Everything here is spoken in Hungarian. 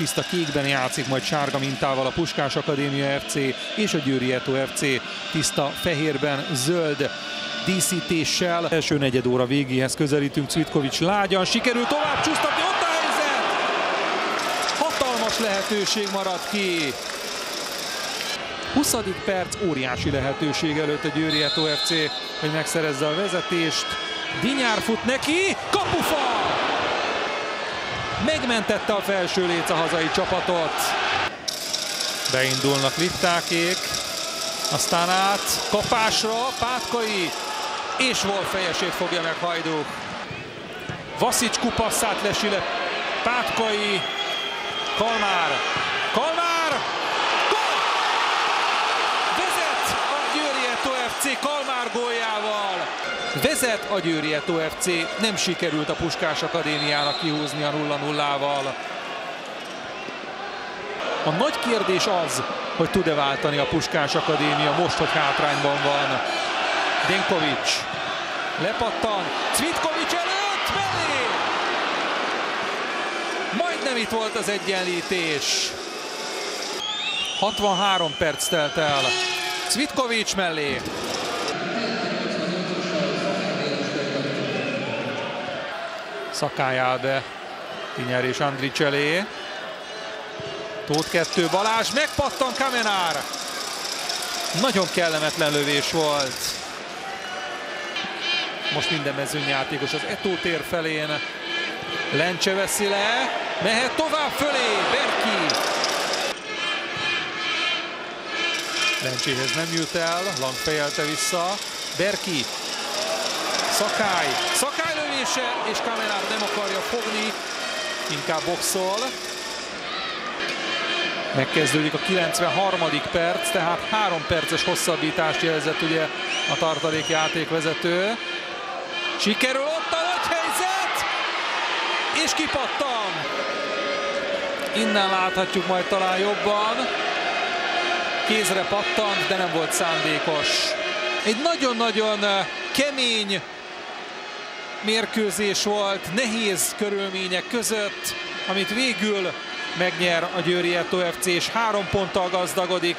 Tiszta kékben játszik majd sárga mintával a Puskás Akadémia FC és a Győri Eto FC tiszta fehérben zöld díszítéssel. Első negyed óra végéhez közelítünk, Cvitkovics lágyan, sikerül tovább csúsztatni, ott a helyzet! Hatalmas lehetőség maradt ki. 20. perc, óriási lehetőség előtt a Győri Eto FC, hogy megszerezze a vezetést. Dinyár fut neki, kapufal! Megmentette a felső léc a hazai csapatot. Beindulnak Littákék, aztán át kapásra Pátkai, és Wolf fejesét fogja meg Hajdú. Vasics kupasszát lesi le Pátkai, Kalmár, Kalmár, gól! Vezet a Győri Eto FC Kalmár góljával. Vezet a Győri Eto FC, nem sikerült a Puskás Akadémiának kihúzni a 0-0-val. A nagy kérdés az, hogy tud-e váltani a Puskás Akadémia most, hogy hátrányban van. Denkovics lepattan, Cvitkovics előtt, belé! Majdnem itt volt az egyenlítés. 63 perc telt el. Cvitkovics mellé. Szakály áll be Tinyer és Andrics elé. Tóth 2 Balázs, megpattan Kamenár. Nagyon kellemetlen lövés volt. Most minden mezőnyjátékos az Eto tér felén. Lencse veszi le, mehet tovább fölé, Berki. Lencséhez nem jut el, Lang fejelte vissza. Berki, Szakály, Szakály lövése, és Kamenár nem akarja fogni, inkább boxol. Megkezdődik a 93. perc, tehát 3 perces hosszabbítást jelzett ugye a tartalék játékvezető. Sikerül ott a helyzet, és kipattan. Innen láthatjuk majd talán jobban. Kézre pattant, de nem volt szándékos. Egy nagyon-nagyon kemény mérkőzés volt, nehéz körülmények között, amit végül megnyer a Győri Eto FC, és három ponttal gazdagodik.